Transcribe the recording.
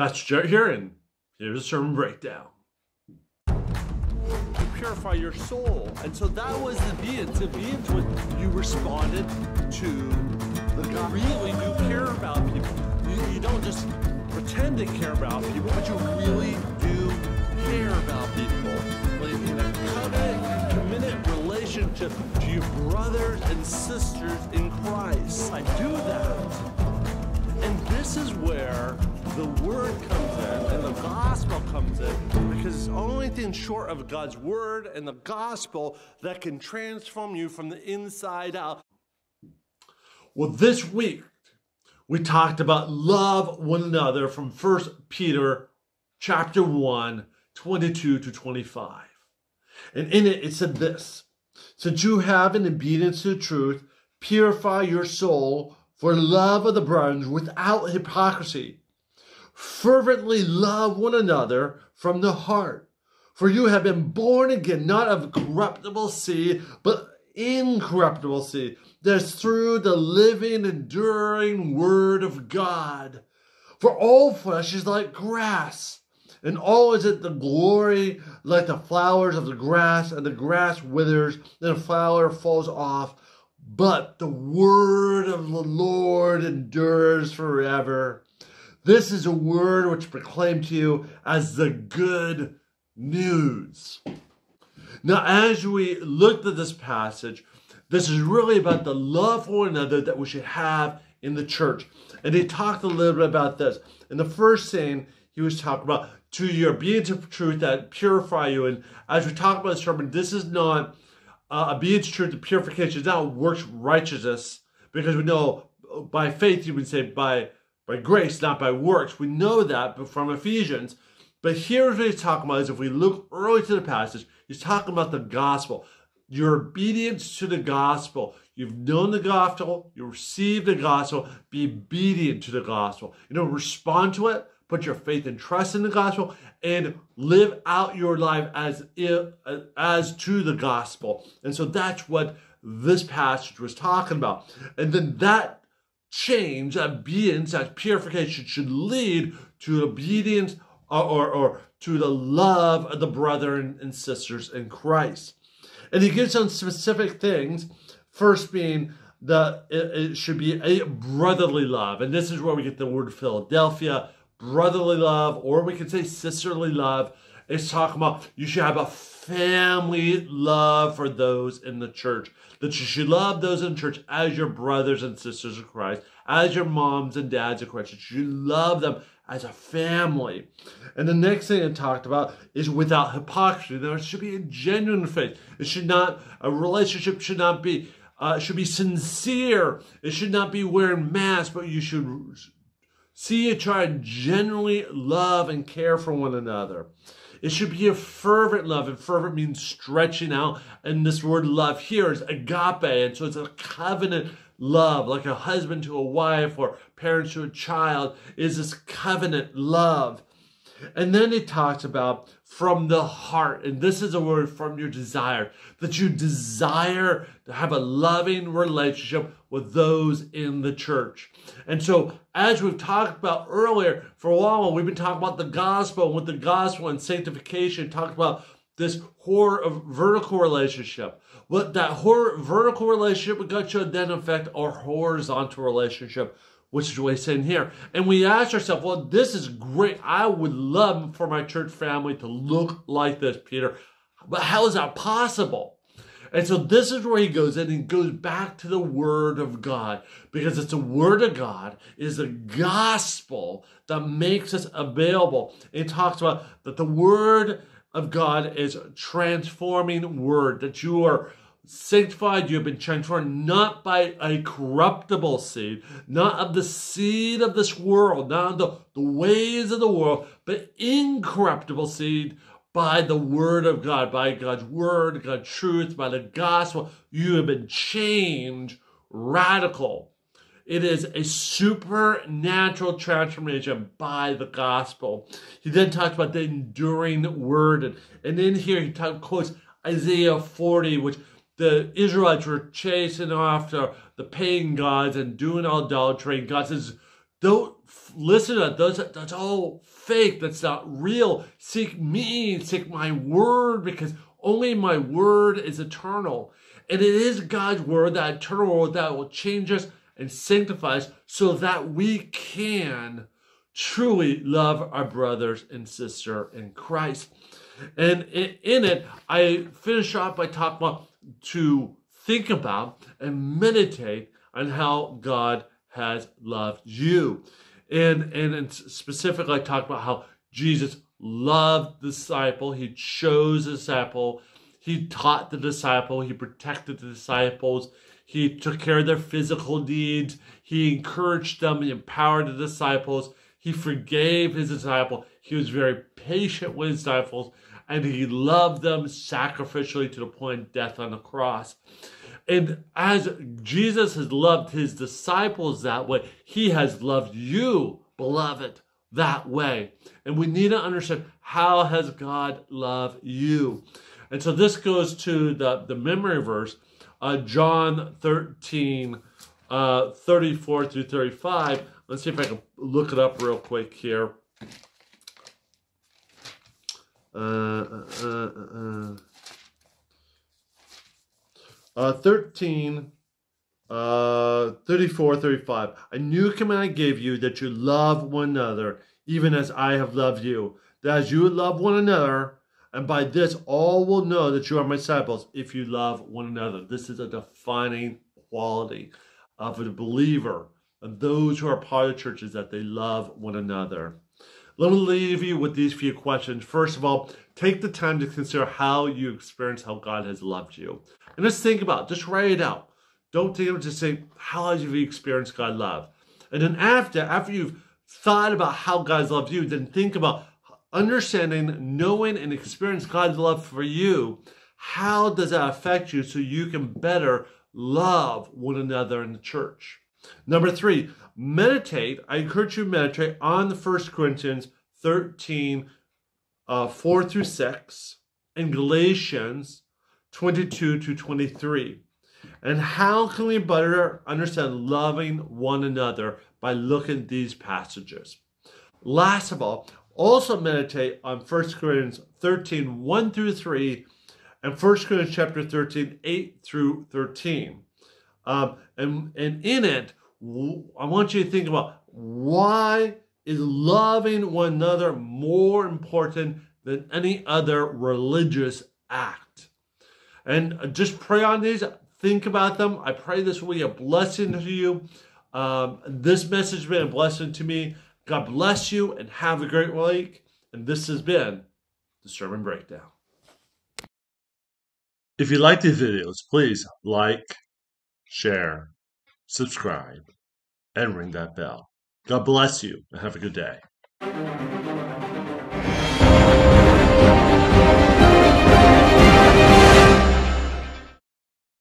Pastor Jerett here, and here's a sermon breakdown. To purify your soul. And so that was the beings. The beings was you responded to the God. Really do care about people. You, you don't just pretend to care about people, but you really do care about people. Like in a covenant, committed relationship to your brothers and sisters in Christ. I do that. And this is where the word comes in and the gospel comes in because it's the only thing short of God's word and the gospel that can transform you from the inside out. Well, this week we talked about love one another from 1 Peter chapter 1, 22 to 25. And in it, it said this Since you have, in obedience to the truth, purify your soul for love of the brethren without hypocrisy. Fervently love one another from the heart. For you have been born again, not of corruptible seed, but incorruptible seed. That's through the living, enduring word of God. For all flesh is like grass, and all is it the glory like the flowers of the grass, and the grass withers, and the flower falls off but the word of the Lord endures forever. This is a word which proclaim to you as the good news. Now, as we looked at this passage, this is really about the love for one another that we should have in the church. And he talked a little bit about this. In the first thing, he was talking about to your obedience of truth that purify you. And as we talk about this sermon, this is not uh, obedience, truth, the purification is not works righteousness, because we know by faith you would say by by grace, not by works. We know that from Ephesians. But here's what he's talking about is if we look early to the passage, he's talking about the gospel. Your obedience to the gospel. You've known the gospel, you received the gospel, be obedient to the gospel. You know, respond to it, put your faith and trust in the gospel, and live out your life as if, as to the gospel. And so that's what this passage was talking about. And then that change, that obedience, that purification should lead to obedience or, or, or to the love of the brethren and sisters in Christ. And he gives some specific things. First being the it, it should be a brotherly love. And this is where we get the word Philadelphia brotherly love, or we could say sisterly love. It's talking about you should have a family love for those in the church. That you should love those in church as your brothers and sisters of Christ, as your moms and dads of Christ. You should love them as a family. And the next thing it talked about is without hypocrisy. There should be a genuine faith. It should not, a relationship should not be, uh, should be sincere. It should not be wearing masks, but you should See each other, genuinely love and care for one another. It should be a fervent love, and fervent means stretching out. And this word love here is agape, and so it's a covenant love, like a husband to a wife or parents to a child, is this covenant love. And then it talks about from the heart, and this is a word from your desire, that you desire to have a loving relationship with those in the church. And so, as we've talked about earlier, for a while, we've been talking about the gospel, and with the gospel and sanctification, talked about this horror of vertical relationship. What that horror, vertical relationship with God should then affect our horizontal relationship which is what he's saying here. And we ask ourselves, well, this is great. I would love for my church family to look like this, Peter. But how is that possible? And so this is where he goes and he goes back to the word of God because it's the word of God is the gospel that makes us available. It talks about that the word of God is transforming word that you are sanctified, you have been transformed not by a corruptible seed, not of the seed of this world, not of the, the ways of the world, but incorruptible seed by the word of God, by God's word, God's truth, by the gospel. You have been changed radical. It is a supernatural transformation by the gospel. He then talks about the enduring word. And, in here, he talks, quotes Isaiah 40, which the Israelites were chasing after the pagan gods and doing all idolatry. God says, don't listen to those. That's all fake. That's not real. Seek me. Seek my word because only my word is eternal. And it is God's word, that eternal word that will change us and sanctify us so that we can truly love our brothers and sister in Christ. And in it, I finish off by talking about to think about and meditate on how God has loved you. And, and specifically, I talk about how Jesus loved the disciple. He chose the disciple. He taught the disciple. He protected the disciples. He took care of their physical needs. He encouraged them. He empowered the disciples. He forgave his disciple. He was very patient with his disciples. And he loved them sacrificially to the point of death on the cross. And as Jesus has loved his disciples that way, he has loved you, beloved, that way. And we need to understand how has God loved you? And so this goes to the, the memory verse, uh, John 13, uh, 34 through 35. Let's see if I can look it up real quick here. Uh, uh, uh, uh, uh, 13, uh, 34, 35. A new command I gave you that you love one another, even as I have loved you. That as you love one another, and by this all will know that you are my disciples if you love one another. This is a defining quality of a believer, and those who are part of churches that they love one another. Let me leave you with these few questions. First of all, take the time to consider how you experience how God has loved you. And just think about. Just write it out. Don't think of it, just say, how have you experienced God's love? And then after, after you've thought about how God's loved you, then think about understanding, knowing, and experiencing God's love for you. How does that affect you so you can better love one another in the church? Number three, meditate. I encourage you to meditate on the 1 Corinthians 13, uh, 4 through 6, and Galatians 22 to 23. And how can we better understand loving one another by looking at these passages? Last of all, also meditate on 1 Corinthians 13, 1 through 3, and 1 Corinthians chapter 13, 8 through 13. Um, and, and in it, I want you to think about why is loving one another more important than any other religious act? And just pray on these, think about them. I pray this will be a blessing to you. Um, this message has been a blessing to me. God bless you and have a great week. And this has been the Sermon Breakdown. If you like these videos, please like, share, subscribe, and ring that bell. God bless you and have a good day.